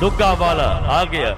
ਦੁੱਗਾ ਵਾਲਾ ਆ ਗਿਆ।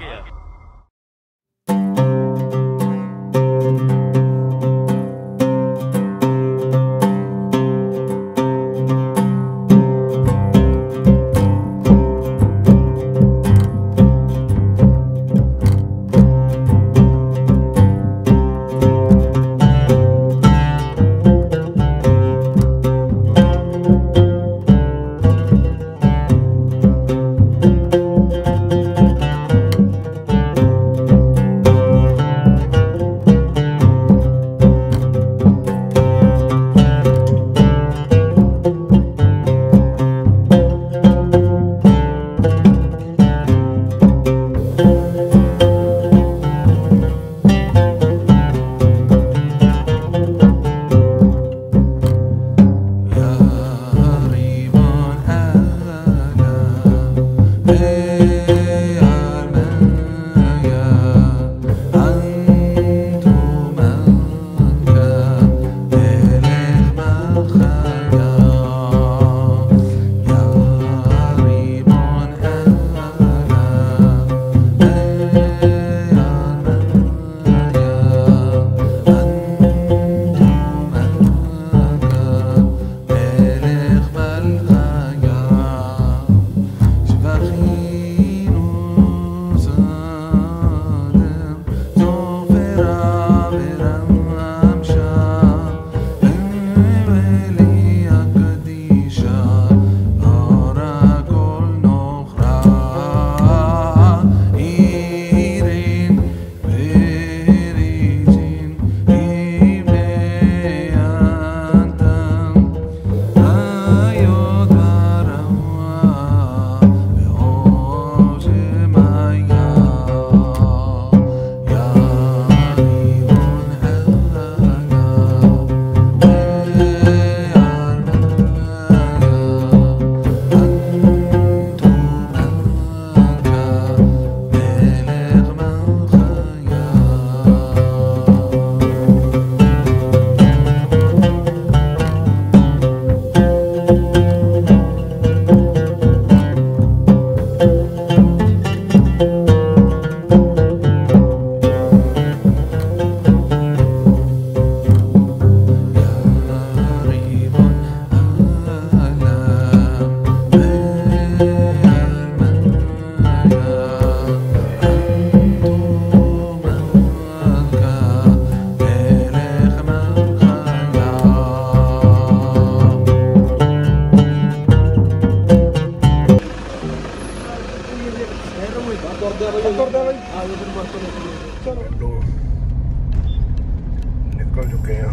ਨਿਕਲ ਚੁੱਕੇ ਆ।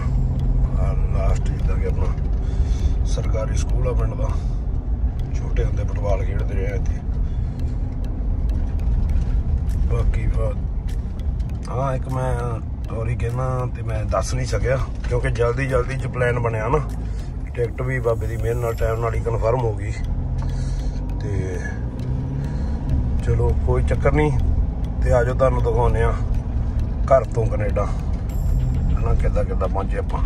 ਆ ਲਾਸਟ ਜਿੱਦਾਂ ਕਿ ਆਪਣਾ ਸਰਕਾਰੀ ਸਕੂਲ ਆ ਪਿੰਡ ਦਾ। ਛੋਟੇ ਹੁੰਦੇ ਫੁੱਟਬਾਲ ਖੇਡਦੇ ਰਹੇ ਇੱਥੇ। ਬਾਕੀ ਹਾਂ, ਇੱਕ ਮੈਂ ਸੌਰੀ ਕਹਿਣਾ ਤੇ ਮੈਂ ਦੱਸ ਨਹੀਂ ਸਕਿਆ, ਕਿਉਂਕਿ ਜਲਦੀ ਜਲਦੀ ਚ ਪਲਾਨ ਬਣਿਆ ਨਾ, ਟਿਕਟ ਵੀ ਬਾਬੇ ਦੀ ਮਿਹਰ ਨਾਲ ਟਾਈਮ ਨਾਲ ਹੀ ਕਨਫਰਮ ਹੋ ਗਈ। ਤੇ ਚਲੋ, ਕੋਈ ਚੱਕਰ ਨਹੀਂ। ਤੇ ਆਜੋ ਤੁਹਾਨੂੰ ਦਿਖਾਉਨੇ ਆ ਘਰ ਤੋਂ ਕੈਨੇਡਾ। ਹਨਾ ਕਿੱਦਾਂ ਕਿੱਦਾਂ ਪਹੁੰਚੇ ਆਪਾਂ।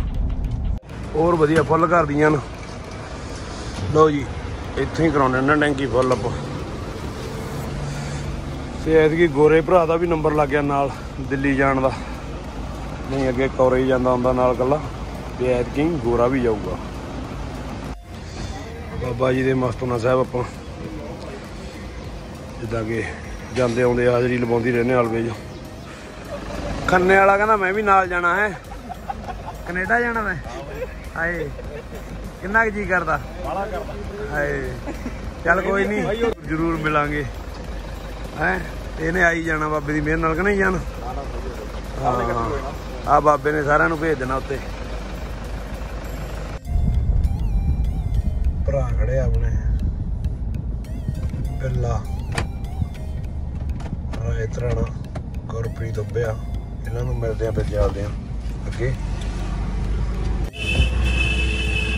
ਹੋਰ ਵਧੀਆ ਫੁੱਲ ਕਰਦੀਆਂ ਨੇ। ਲਓ ਜੀ, ਇੱਥੇ ਹੀ ਕਰਾਉਣੇ ਨੇ ਟੈਂਕੀ ਫੁੱਲ ਆਪਾਂ। ਤੇ ਐਤਕੀ ਗੋਰੇ ਭਰਾ ਦਾ ਵੀ ਨੰਬਰ ਲੱਗ ਗਿਆ ਨਾਲ, ਦਿੱਲੀ ਜਾਣ ਦਾ। ਨਹੀਂ, ਅੱਗੇ ਕੌਰੇ ਜਾਂਦਾ ਹੁੰਦਾ ਨਾਲ ਕੱਲਾ ਤੇ ਐਤਕੀ ਗੋਰਾ ਵੀ ਜਾਊਗਾ। ਬਾਬਾ ਜੀ ਦੇ ਮਸਤੂਨਾ ਸਾਹਿਬ ਆਪਾਂ। ਜਿੱਦਾਂ ਕਿ ਜਾਂਦੇ ਆਉਂਦੇ ਹਾਜ਼ਰੀ ਲਵਾਉਂਦੀ ਰਹਿੰਦੇ ਆਲਵੇਜ ਖੰਨੇ ਵਾਲਾ ਕਹਿੰਦਾ, ਮੈਂ ਵੀ ਨਾਲ ਜਾਣਾ ਹੈ। ਕੈਨੇਡਾ ਜਾਣਾ ਮੈਂ? ਹਾਏ, ਕਿੰਨਾ ਕੁ ਜੀ ਕਰਦਾ? ਬਾਲਾ ਕਰਦਾ ਹਾਏ, ਚੱਲ ਕੋਈ ਨਹੀਂ, ਜ਼ਰੂਰ ਮਿਲਾਂਗੇ। ਹੈ, ਇਹਨੇ ਆਈ ਜਾਣਾ ਬਾਬੇ ਦੀ ਮਿਹਰ ਨਾਲ ਕਿ ਨਹੀਂ ਜਾਣਾ? ਆ ਬਾਬੇ ਨੇ ਸਾਰਿਆਂ ਨੂੰ ਭੇਜ ਦੇਣਾ ਉੱਤੇ। ਭਰਾ ਖੜੇ ਆਪਣੇ। ਬਿੱਲਾ। ਰਾਇਤ ਰਾਣਾ ਗੁਰਪ੍ਰੀਤ ਉੱਬਿਆ ਇਹਨਾਂ ਨੂੰ ਮਿਲਦੇ ਆ ਫਿਰ ਚੱਲਦੇ ਆ। ਅੱਗੇ।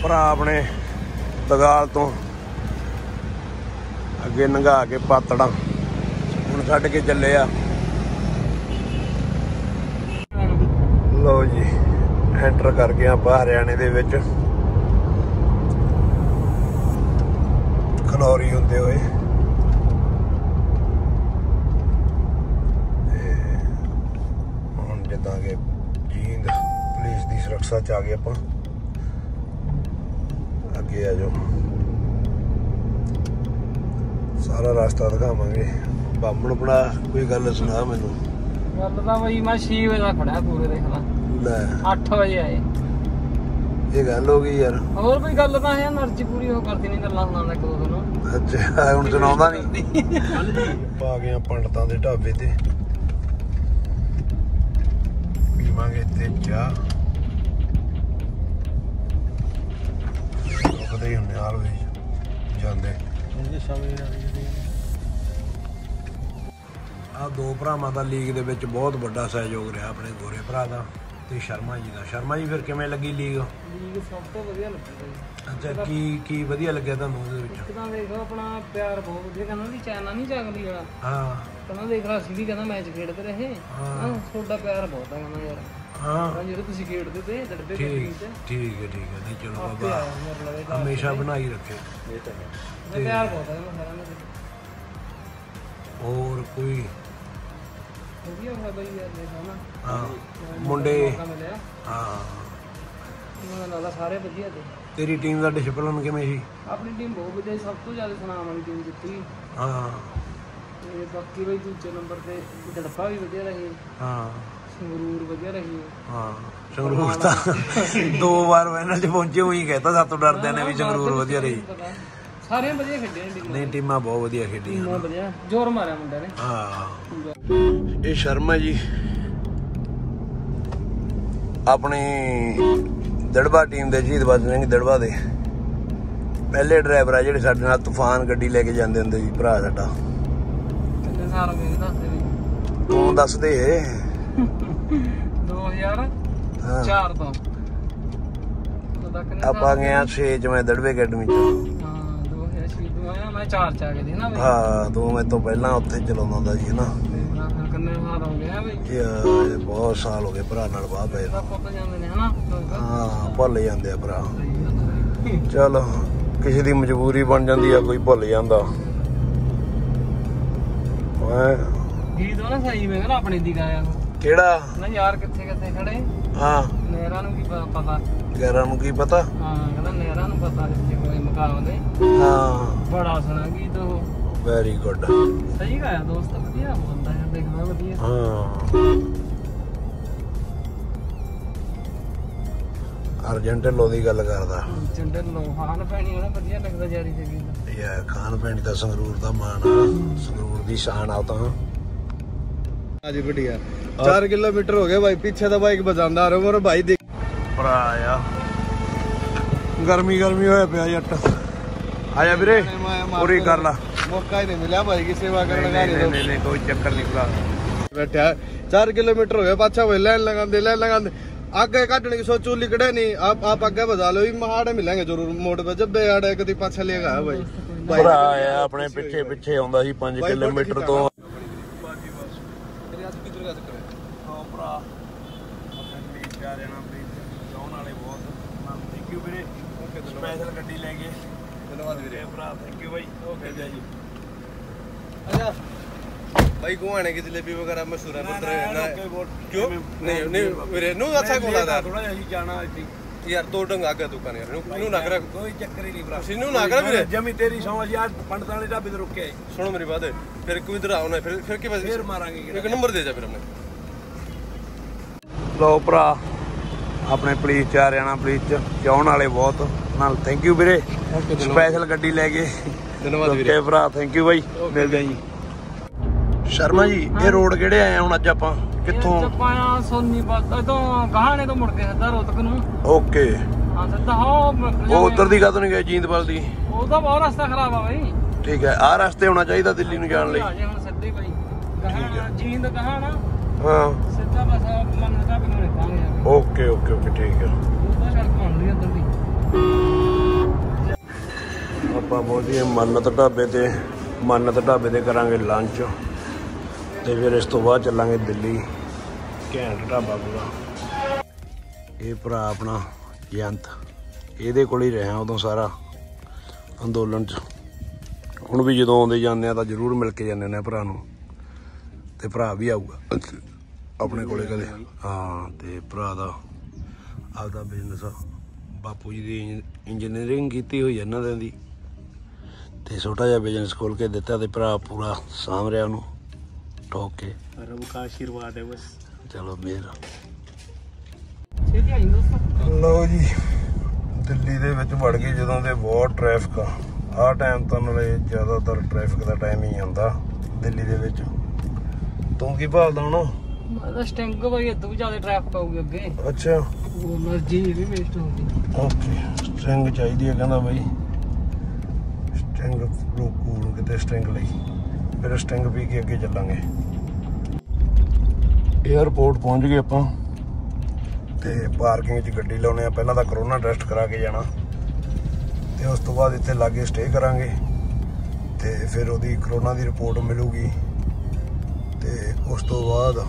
ਭਰਾ ਆਪਣੇ ਦਗਾਲ ਤੋਂ ਅੱਗੇ ਨੰਗਾ ਕੇ ਪਾਤੜਾਂ ਹੁਣ ਛੱਡ ਕੇ ਚੱਲੇ ਆ। ਲੋ ਜੀ ਐਂਟਰ ਕਰ ਗਏ ਆਪਾਂ ਹਰਿਆਣੇ ਦੇ ਵਿੱਚ। ਖਲੋਰੀ ਹੁੰਦੇ ਹੋਏ। ਹੁਣ ਜਿੱਦਾਂ ਕਿ ਜੀਂਦ ਪੁਲਿਸ ਦੀ ਸੁਰੱਖਿਆ ਚ ਆ ਗਏ ਆਪਾਂ। ਅੱਗੇ ਆ ਜਾਓ। ਸਾਰਾ ਰਸਤਾ ਦਿਖਾਵਾਂਗੇ। ਬਾਹਮਣ ਬਣਾ ਕੋਈ ਗੱਲ ਸੁਣਾ ਮੈਨੂੰ। ਗੱਲ ਤਾਂ ਬਈ ਮੈਂ 6 ਵਜੇ ਦਾ ਖੜਾ ਪੂਰੇ ਦੇਖ ਲੈ। 8 ਵਜੇ ਆਏ। ਇਹ ਗੱਲ ਹੋ ਗਈ ਯਾਰ। ਹੋਰ ਕੋਈ ਗੱਲ ਤਾਂ ਹੈ એનર્ਜੀ ਪੂਰੀ ਹੋ ਕਰਦੀ ਨਹੀਂ ਗੱਲਾਂ ਸੁਣਾਉਂਦਾ ਇੱਕ ਦੋ ਅੱਛਾ ਹੁਣ ਸੁਣਾਉਂਦਾ ਨਹੀਂ। ਪਾ ਗਏ ਪੰਡਤਾਂ ਦੇ ਢਾਬੇ ਤੇ। ਪੀਵਾਂਗੇ ਤੇ ਚਾਹ। ਕਦੇ ਹੀ ਹੁੰਦੇ ਹਾਲ ਵੀ ਜਾਂਦੇ। ਆ ਦੋ ਭਰਾਵਾਂ ਦਾ ਲੀਗ ਦੇ ਵਿੱਚ ਬਹੁਤ ਵੱਡਾ ਸਹਿਯੋਗ ਰਿਹਾ ਆਪਣੇ ਗੋਰੇ ਭਰਾ ਦਾ ਤੇ ਸ਼ਰਮਾ ਜੀ ਦਾ। ਸ਼ਰਮਾ ਜੀ ਫਿਰ ਕਿਵੇਂ ਲੱਗੀ ਲੀਗ? ਲੀਗ ਸਭ ਤੋਂ ਵਧੀਆ ਲੱਗੀ ਅੱਛਾ ਕੀ ਕੀ ਵਧੀਆ ਲੱਗਿਆ ਤੁਹਾਨੂੰ ਉਹਦੇ ਵਿੱਚ? ਇੱਕ ਤਾਂ ਦੇਖੋ ਆਪਣਾ ਪਿਆਰ ਬਹੁਤ ਵਧੀਆ ਕਹਿੰਦਾ ਵੀ ਚਾਈਨਾ ਨਹੀਂ ਚੱਕਦੀ ਵਾਲਾ। ਹਾਂ। ਕਹਿੰਦਾ ਦੇਖ ਲਾ ਅਸੀਂ ਵੀ ਕਹਿੰਦਾ ਮੈਚ ਖੇਡਦੇ ਰਹੇ। ਹਾਂ ਤੁਹਾਡਾ ਪਿਆਰ ਬਹੁਤ ਆ ਕਹਿੰਦਾ ਯਾਰ। ਹਾਂ। ਜਦੋਂ ਤੁਸੀਂ ਖੇਡਦੇ ਤੇ ਡਰਦੇ ਤੇ ਠੀਕ ਤੇ। ਠੀਕ ਹੈ ਠੀਕ ਹੈ। ਨਹੀਂ ਚਲੋ ਬਾਬਾ ਆਇਆ ਮੇਰੇ ਲਵੇ ਤਾਂ ਹਮੇਸ਼ਾ ਬਣਾਈ ਰੱਖੇ। ਪਿਆਰ ਬਹੁਤ ਕਹਿੰਦਾ ਸਾਰਿਆਂ ਨਾਲ ਹੋਰ ਕੋਈ? ਵਧੀਆ ਹੋਇਆ ਬਈ ਯਾਰ ਦੇਖੋ ਨਾ। ਹਾਂ ਮੁੰਡੇ। ਹਾਂ। ਉਹਨਾਂ ਦਾ ਨਾਲ ਸਾਰੇ ਵਧੀਆ ਤੇ। ਤੇਰੀ ਟੀਮ ਦਾ ਡਿਸਪਲਿਨ ਕਿਵੇਂ ਸੀ? ਆਪਣੀ ਟੀਮ ਬਹੁਤ ਵਧੀਆ ਸਭ ਤੋਂ ਜ਼ਿਆਦਾ ਸੁਨਾਮ ਵਾਲੀ ਟੀਮ ਜਿੱਤੀ। ਹਾਂ। ਤੇ ਬਾਕੀ ਬਈ ਦੂਜੇ ਨੰਬਰ ਤੇ ਦੜਪਾ ਵੀ ਵਧੀਆ ਰਹੀ। ਹਾਂ। ਸੰਗਰੂਰ ਵਧੀਆ ਰਹੀ ਹਾਂ। ਸੰਗਰੂਰ ਤਾਂ ਦੋ ਵਾਰ ਫਾਈਨਲ 'ਚ ਪਹੁੰਚੇ ਹੋਈ ਕਹਿਤਾ ਸਾਤੋਂ ਡਰਦੇ ਨੇ ਵੀ ਸੰਗਰੂਰ ਵਧੀਆ ਰਹੀ। ਸਾਰੇ ਵਧੀਆ ਖੇਡੇ ਨੇ ਨਹੀਂ ਟੀਮਾਂ ਬਹੁਤ ਵਧੀਆ ਖੇਡੀਆਂ ਬਹੁਤ ਵਧੀਆ। ਜ਼ੋਰ ਮਾਰਿਆ ਮੁੰਡਿਆਂ ਨੇ। ਹਾਂ। ਇਹ ਸ਼ਰਮਾ ਜੀ ਆਪਣੀ ਦੜਬਾ ਟੀਮ ਦੇ ਸ਼ਹੀਦ ਬਹਾਦਰ ਸਿੰਘ ਦੜਬਾ ਦੇ। ਪਹਿਲੇ ਡਰਾਈਵਰ ਆ ਜਿਹੜੇ ਸਾਡੇ ਨਾਲ ਤੂਫਾਨ ਗੱਡੀ ਲੈ ਕੇ ਜਾਂਦੇ ਹੁੰਦੇ ਸੀ ਭਰਾ ਸਾਡਾ। ਕਿੰਨੇ ਸਾਲ ਹੋ ਗਏ ਦੱਸਦੇ ਤੂੰ ਦੱਸ ਦੇ 2004 ਹਾਂ। ਤੋਂ। ਉਹਦਾ ਕਿੰਨੇ ਆਪਾਂ ਗਏ ਆ 6 ਚ ਮੈਂ ਦੜਵੇ ਅਕੈਡਮੀ ਚ। ਹਾਂ 2006 ਤੋਂ ਆਇਆ ਮੈਂ 4 ਚ ਆ ਕੇ ਦੀ ਨਾ ਬਈ। ਹਾਂ ਤੂੰ ਮੈਂ ਤੋਂ ਪਹਿਲਾਂ ਉੱਥੇ ਚਲਾਉਂਦਾ ਹੁੰਦਾ ਸੀ ਨਾ। ਕਿੰਨੇ ਹੋ ਬਈ? ਬਹੁਤ ਸਾਲ ਹੋ ਗਏ ਭਰਾ ਨਾਲ ਬਾਹ ਪਏ। ਜਾਂਦੇ ਨੇ ਹਨਾ ਹਾਂ ਭੁੱਲ ਜਾਂਦੇ ਆ ਭਰਾ। ਚਲ ਕਿਸੇ ਦੀ ਮਜਬੂਰੀ ਬਣ ਜਾਂਦੀ ਆ ਕੋਈ ਭੁੱਲ ਜਾਂਦਾ। ਹੈਂ, ਗੀਤ ਉਹ ਨਾ ਸਹੀ ਮੈਂ ਨਾ ਆਪਣੀ ਦੀ ਗਾਇਆ ਕਿਹੜਾ? ਨਾ ਯਾਰ ਕਿੱਥੇ ਕਿੱਥੇ ਖੜੇ? ਹਾਂ। ਨਹਿਰਾਂ ਨੂੰ ਕੀ ਪ- ਪਤਾ? ਗੈਰਾਂ ਨੂੰ ਕੀ ਪਤਾ? ਹਾਂ ਕਹਿੰਦਾ ਨਹਿਰਾਂ ਨੂੰ ਪਤਾ ਜੇ ਕੋਈ ਮੁਕਾਬਲੇ ਹਾਂ। ਬੜਾ ਸੁਣਾ ਗੀਤ ਉਹ। ਵੈਰੀ ਗੁੱਡ ਸਹੀ ਗਾਇਆ ਦੋਸਤ ਵਧੀਆ ਬੋਲਦਾ ਹੈ ਦੇਖਦਾ ਵਧੀਆ। ਹਾਂ। ਅਰਜੈਂਟਿਨੋ ਦੀ ਗੱਲ ਕਰਦਾ। ਚੰਡੇ ਲੋਹਾਨ ਪੈਣੀ ਉਹਨੇ ਵਧੀਆ ਲੱਗਦਾ ਜਾਰੀ ਤੇ ਗੀਤ। ਇਹ ਖਾਨ ਪੈਣੀ ਤਾਂ ਸੰਗਰੂਰ ਦਾ ਮਾਣ ਆ। ਸੰਗਰੂਰ ਦੀ ਸ਼ਾਨ ਆ ਉਹ ਤਾਂ। हाँ जी बढ़िया चार किलोमीटर हो गए भाई पीछे तो बाइक बजांदा आ रहा हूँ और भाई देख ਭਰਾ ਆ ਗਰਮੀ ਗਰਮੀ ਹੋਇਆ ਪਿਆ ਜੱਟ ਆ ਜਾ ਵੀਰੇ ਪੂਰੀ ਕਰ ਲਾ मौका ही नहीं मिला भाई की सेवा करने का ਨਹੀਂ नहीं ਨਹੀਂ ਨਹੀਂ ਕੋਈ ਚੱਕਰ ਨਹੀਂ ਭਰਾ तो बैठा है। चार किलोमीटर हो गए पाछा भाई लाइन लगा दे लाइन लगा दे आगे काटने की सोचो लिकड़े नहीं आप आप आगे बजा लो महाड़े मिलेंगे जरूर मोड़ पे जब बे आड़े कभी पाछा लेगा भाई ਭਰਾ ਆ ਆਪਣੇ ਪਿੱਛੇ ਪਿੱਛੇ ਆਉਂਦਾ ਸੀ 5 ਕਿਲੋਮੀਟਰ ਤੋਂ ਸਪੈਸ਼ਲ ਗੱਡੀ ਲੈ ਕੇ धन्यवाद ਵੀਰੇ ਭਰਾ ਥੈਂਕ ਯੂ ਬਾਈ ਓਕੇ ਜੀ अच्छा भाई गुआने की जलेबी वगैरह मशहूर है पुत्र ना क्यों नहीं नहीं मेरे नु अच्छा को लगा ਥੋੜਾ ਜਿਹਾ ਅਸੀਂ ਜਾਣਾ ਇੱਥੇ यार दो डंग आगे दुकान यार नु नु ना करा ਕੋਈ ਚੱਕਰ ਹੀ ਨਹੀਂ ਭਰਾ ਤੁਸੀਂ ਨੂੰ ਨਾ ਕਰਾ ਵੀਰੇ? ਜਮੀ ਤੇਰੀ ਸੌਂ ਅਸੀਂ ਅੱਜ ਪੰਡਤਾਂ ਵਾਲੇ ਢਾਬੇ ਤੇ ਰੁਕੇ ਆਏ सुनो मेरी बात है फिर कोई इधर आओ ना फिर फिर के ਫੇਰ ਮਾਰਾਂਗੇ एक नंबर दे जा फिर हमने ਲੋ ਭਰਾ ਆਪਣੇ ਪੁਲਿਸ ਚ ਆ ਰਿਆਣਾ ਪੁਲਿਸ ਚ ਚਾਉਣ ਵਾਲੇ ਬਹੁਤ ਨਾਲ। ਥੈਂਕ ਯੂ ਵੀਰੇ। ਸਪੈਸ਼ਲ ਗੱਡੀ ਲੈ ਕੇ। ਧੰਨਵਾਦ ਵੀਰੇ। ਓਕੇ ਭਰਾ ਥੈਂਕ ਯੂ ਬਾਈ। ਮਿਲਦੇ ਆਂ ਜੀ। ਸ਼ਰਮਾ ਜੀ ਇਹ ਰੋਡ ਕਿਹੜੇ ਆਏ ਹੁਣ ਅੱਜ ਆਪਾਂ? ਕਿੱਥੋਂ? ਆਪਾਂ ਸੋਨੀਪਤ ਤੋਂ ਗਾਹਣੇ ਤੋਂ ਮੁੜ ਕੇ ਸਿੱਧਾ ਰੋਤਕ ਨੂੰ। ਓਕੇ ਹਾਂ ਉਹ ਉਧਰ ਦੀ ਗੱਲ ਨਹੀਂ ਗਏ ਜੀਂਦਪਾਲ ਦੀ। ਉਹਦਾ ਬਹੁਤ ਰਸਤਾ ਖਰਾਬ ਆ ਬਾਈ। ਠੀਕ ਹੈ ਆਹ ਰਸਤੇ ਹੋਣਾ ਚਾਹੀਦਾ ਦਿੱਲੀ ਨੂੰ ਜਾਣ ਲਈ। ਹਾਂ। ਸਿੱਧਾ ਬਸ ਮੰਨਦਾ ਵੀ ਨੂੰ ਨਿਕਾਂਗੇ ਓਕੇ ਓਕੇ ਓਕੇ ਠੀਕ ਹੈ। ਉਹਦਾ ਸੜਕ ਬਣਦੀ ਅੰਦਰ ਦੀ। ਆਪਾਂ ਪਹੁੰਚੀਏ ਮੰਨਤ ਢਾਬੇ ਤੇ, ਮੰਨਤ ਢਾਬੇ ਤੇ ਕਰਾਂਗੇ ਲੰਚ ਤੇ ਫਿਰ ਇਸ ਤੋਂ ਬਾਅਦ ਚੱਲਾਂਗੇ ਦਿੱਲੀ। ਘੈਂਟ ਢਾਬਾ ਪੂਰਾ। ਇਹ ਭਰਾ ਆਪਣਾ ਜੰਤ ਇਹਦੇ ਕੋਲ ਹੀ ਰਿਹਾ ਉਦੋਂ ਸਾਰਾ ਅੰਦੋਲਨ ਚ। ਹੁਣ ਵੀ ਜਦੋਂ ਆਉਂਦੇ ਜਾਂਦੇ ਆ ਤਾਂ ਜ਼ਰੂਰ ਮਿਲ ਕੇ ਜਾਂਦੇ ਨੇ ਭਰਾ ਨੂੰ। ਤੇ ਭਰਾ ਵੀ ਆਊਗਾ ਆਪਣੇ ਕੋਲੇ ਕਦੇ। ਹਾਂ, ਤੇ ਭਰਾ ਦਾ ਆਪਦਾ ਬਿਜ਼ਨਸ ਆ। ਬਾਪੂ ਜੀ ਦੀ ਇੰਜੀਨੀਅਰਿੰਗ ਕੀਤੀ ਹੋਈ ਇਹਨਾਂ ਦੇ। ਦੀ ਤੇ ਛੋਟਾ ਜਿਹਾ ਬਿਜ਼ਨਸ ਖੋਲ ਕੇ ਦਿੱਤਾ ਤੇ ਭਰਾ ਪੂਰਾ ਸਾਂਭ ਰਿਹਾ ਉਹਨੂੰ ਠੋਕ ਕੇ। ਰੱਬ ਦਾ ਆਸ਼ੀਰਵਾਦ ਹੈ ਬਸ। ਚਲੋ ਮੇਰਾ ਲੋ ਜੀ ਦਿੱਲੀ ਦੇ ਵਿੱਚ ਵੜ ਗਏ ਜਦੋਂ ਦੇ ਬਹੁਤ ਟ੍ਰੈਫਿਕ ਆ। ਆ ਟਾਈਮ ਤਾਂ ਨਾਲੇ ਜ਼ਿਆਦਾਤਰ ਟ੍ਰੈਫਿਕ ਦਾ ਟਾਈਮ ਹੀ ਆਉਂਦਾ ਦਿੱਲੀ ਦੇ ਵਿੱਚ। ਤੂੰ ਕੀ ਭਾਲਦਾ ਹੁਣ? ਮੈਂ ਤਾਂ ਸਟਿੰਗ ਭਾਈ ਇਦੋਂ ਜ਼ਿਆਦਾ ਟ੍ਰੈਫਿਕ ਆਊਗੀ ਅੱਗੇ। ਅੱਛਾ। ਉਹ ਓਕੇ, ਸਟ੍ਰਿੰਗ ਚਾਹੀਦੀ ਹੈ ਕਹਿੰਦਾ ਬਾਈ। ਸਟ੍ਰਿੰਗ ਰੋਕੂਣ ਕਿਤੇ ਸਟ੍ਰਿੰਗ ਲਈ। ਫਿਰ ਸਟ੍ਰਿੰਗ ਵੀ ਕੇ ਅੱਗੇ ਚੱਲਾਂਗੇ। 에어ਪੋਰਟ ਪਹੁੰਚ ਗਏ ਆਪਾਂ। ਤੇ ਪਾਰਕਿੰਗ 'ਚ ਗੱਡੀ ਲਾਉਣੇ ਆ। ਪਹਿਲਾਂ ਤਾਂ ਕਰੋਨਾ ਟੈਸਟ ਕਰਾ ਕੇ ਜਾਣਾ। ਤੇ ਉਸ ਤੋਂ ਬਾਅਦ ਇੱਥੇ ਲਾਗੇ ਸਟੇ ਕਰਾਂਗੇ। ਤੇ ਫਿਰ ਉਹਦੀ ਕਰੋਨਾ ਦੀ ਰਿਪੋਰਟ ਮਿਲੂਗੀ। ਤੇ ਉਸ ਤੋਂ ਬਾਅਦ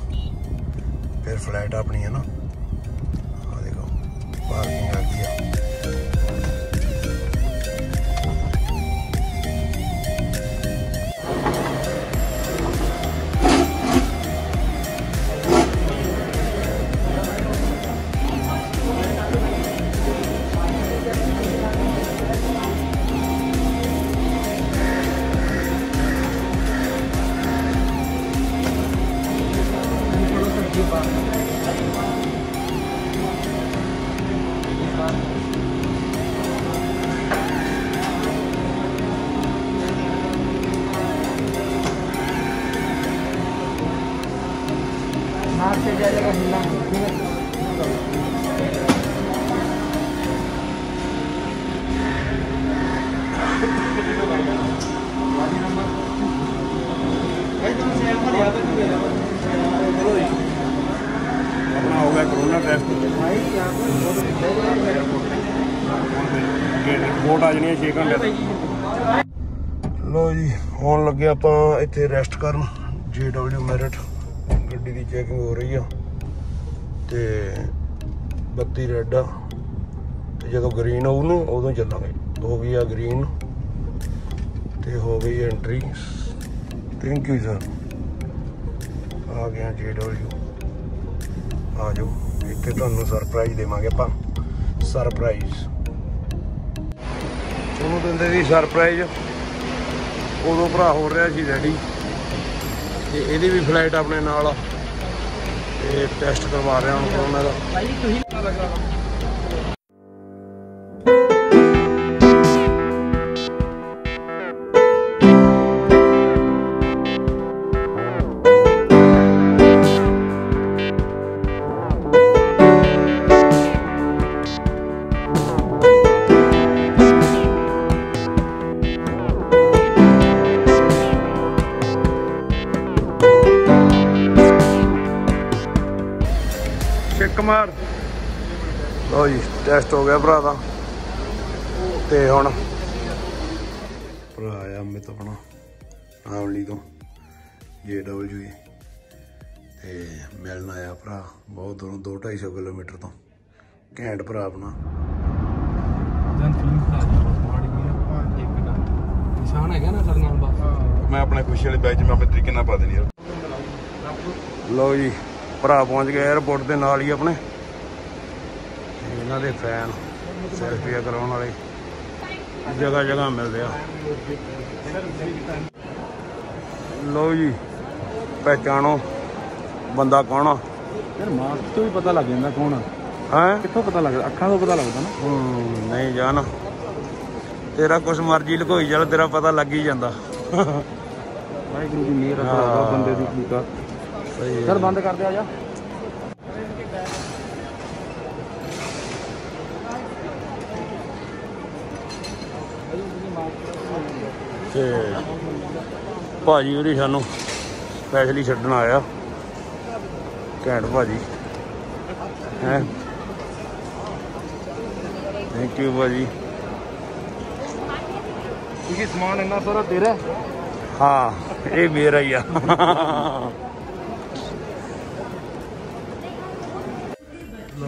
ਫਿਰ ਫਲਾਈਟ ਆਪਣੀ ਹੈ ਨਾ। ਪਾਰਕਿੰਗ ਆਪਣਾ ਹੋ ਗਿਆ ਕਰੋਨਾ ਟੈਸਟ ਰਿਪੋਰਟ ਆ ਜਾਣੀ 6 ਘੰਟੇ ਲੋ ਜੀ, ਹੁਣ ਲੱਗੇ ਆਪਾਂ ਇੱਥੇ ਰੈਸਟ ਕਰਨ। JW ਮੈਰਿਟ ਗੱਡੀ ਦੀ ਚੈਕਿੰਗ ਹੋ ਰਹੀ ਆ। ਤੇ ਬੱਤੀ ਰੈੱਡ ਆ। ਤੇ ਜਦੋਂ ਗ੍ਰੀਨ ਆਊ ਨਾ, ਉਦੋਂ ਚੱਲਾਂਗੇ। ਹੋ ਗਈ ਆ ਗ੍ਰੀਨ ਤੇ ਹੋ ਗਈ ਐਂਟਰੀ ਥੈਂਕ ਯੂ ਸਰ ਆ ਗਿਆ JW ਆ ਜਾਓ, ਇੱਥੇ ਤੁਹਾਨੂੰ ਸਰਪ੍ਰਾਈਜ਼ ਦੇਵਾਂਗੇ ਆਪਾਂ। ਸਰਪ੍ਰਾਈਜ਼ ਤੁਹਾਨੂੰ ਦਿੰਦੇ ਦੀ ਸਰਪ੍ਰਾਈਜ਼ ਉਦੋਂ ਭਰਾ ਹੋ ਰਿਹਾ ਸੀ ਰੈਡੀ ਤੇ ਇਹਦੀ ਵੀ ਫਲਾਈਟ ਆਪਣੇ ਨਾਲ ਆ। ਤੇ ਟੈਸਟ ਕਰਵਾ ਰਿਹਾ ਹੁਣ ਕਰੋਨਾ ਦਾ। ਭਾਈ, ਤੁਸੀਂ ਮਾਰ। ਲਓ ਜੀ ਟੈਸਟ ਹੋ ਗਿਆ ਭਰਾ ਦਾ। ਤੇ ਹੁਣ ਭਰਾ ਆਇਆ ਮੈਂ ਤਾਂ ਆਪਣਾ ਆਵਲੀ ਤੋਂ JW ਤੇ ਮਿਲਣ ਆਇਆ ਭਰਾ ਬਹੁਤ ਦੂਰੋਂ 2 250 ਕਿਲੋਮੀਟਰ ਤੋਂ। ਘੈਂਟ ਭਰਾ ਆਪਣਾ। ਜਨ ਫਿਲਮ ਖਾ ਜੀ ਮਾੜੀ ਵੀ ਇੱਕ ਨਾ ਨਿਸ਼ਾਨ ਹੈਗਾ ਨਾ ਸਾਡੇ ਨਾਲ ਬਸ। ਮੈਂ ਆਪਣੇ ਖੁਸ਼ੀ ਵਾਲੇ ਬੈਚ ਮੈਂ ਆਪਣੇ ਤਰੀਕੇ ਨਾਲ ਪਾ ਦੇਣੀ ਯਾਰ ਲਓ ਜੀ ਭਰਾ ਪਹੁੰਚ ਗਏ 에어ਪੋਰਟ ਦੇ ਨਾਲ ਹੀ ਆਪਣੇ। ਇਹਨਾਂ ਦੇ ਫੈਨ ਸੈਲਫੀਆਂ ਕਰਾਉਣ ਵਾਲੇ। ਜਗ੍ਹਾ ਜਗ੍ਹਾ ਮਿਲਦੇ ਆ। ਲਓ ਜੀ ਪਹਿਚਾਣੋ ਬੰਦਾ ਕੌਣ ਆ? ਯਾਰ ਮਾਸਕ ਤੋਂ ਵੀ ਪਤਾ ਲੱਗ ਜਾਂਦਾ ਕੌਣ ਆ। ਹੈ? ਕਿੱਥੋਂ ਪਤਾ ਲੱਗਦਾ? ਅੱਖਾਂ ਤੋਂ ਪਤਾ ਲੱਗਦਾ ਨਾ। ਨਹੀਂ ਜਾਨ ਤੇਰਾ ਕੁਛ ਮਰਜ਼ੀ ਲੁਕੋਈ ਚੱਲ ਤੇਰਾ ਪਤਾ ਲੱਗ ਹੀ ਜਾਂਦਾ। ਵਾਹਿਗੁਰੂ ਦੀ ਮਿਹਰ ਆ ਹਾਂ। ਬੰਦੇ ਦੀ ਸਹੀ ਸਰ ਬੰਦ ਕਰ ਦੇ ਆ ਜਾ। ਤੇ ਭਾਜੀ ਉਹਦੀ ਸਾਨੂੰ ਸਪੈਸ਼ਲੀ ਛੱਡਣ ਆਇਆ। ਘੈਂਟ ਭਾਜੀ। ਹੈ? ਥੈਂਕ ਯੂ ਭਾਜੀ। ਇਹ ਸਮਾਨ ਇੰਨਾ ਸਾਰਾ ਤੇਰਾ ਹਾਂ ਇਹ ਮੇਰਾ ਹੀ ਆ।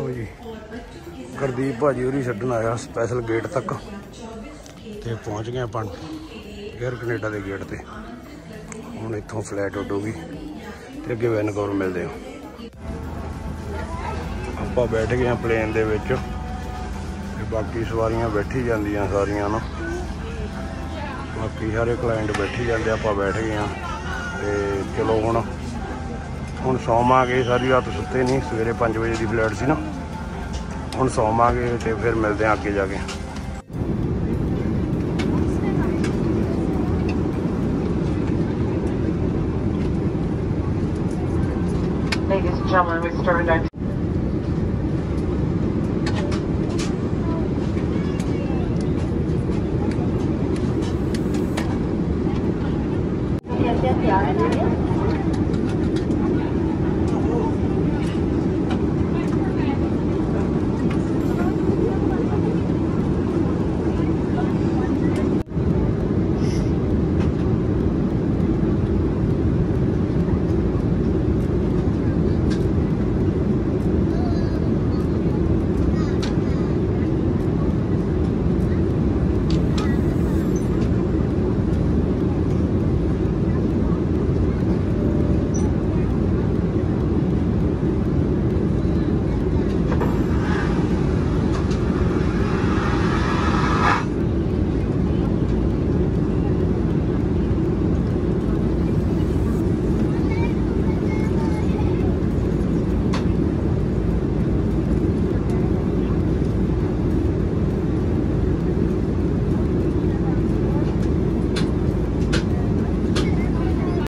ਲਓ ਜੀ। ਗੁਰਦੀਪ ਭਾਜੀ ਉਹਦੀ ਛੱਡਣ ਆਇਆ ਸਪੈਸ਼ਲ ਗੇਟ ਤੱਕ। ਤੇ ਪਹੁੰਚ ਗਏ ਆਪਾਂ 에ਅਰ ਕੈਨੇਡਾ ਦੇ ਗੇਟ ਤੇ। ਹੁਣ ਇੱਥੋਂ ਫਲੈਟ ਉੱਡੂਗੀ। ਤੇ ਅੱਗੇ ਵੈਨਕੂਵਰ ਮਿਲਦੇ ਹਾਂ ਆਪਾਂ ਬੈਠ ਗਏ ਆ ਪਲੇਨ ਦੇ ਵਿੱਚ। ਤੇ ਬਾਕੀ ਸਵਾਰੀਆਂ ਬੈਠੀ ਜਾਂਦੀਆਂ ਸਾਰੀਆਂ ਨਾ। ਬਾਕੀ ਸਾਰੇ ਕਲਾਇੰਟ ਬੈਠੀ ਜਾਂਦੇ ਆਪਾਂ ਬੈਠ ਗਏ ਆ ਤੇ ਚਲੋ ਹੁਣ ਹੁਣ ਸੌਵਾਂਗੇ, ਸਾਰੀ ਰਾਤ ਸੁੱਤੇ ਨਹੀਂ। ਸਵੇਰੇ 5 ਵਜੇ ਦੀ ਫਲੈਟ ਸੀ ਨਾ। ਹੁਣ ਸੌਵਾਂਗੇ ਤੇ ਫਿਰ ਮਿਲਦੇ ਆ ਅੱਗੇ ਜਾ ਕੇ Ladies and gentlemen, we started our ਤਿਆਰ ਹੈ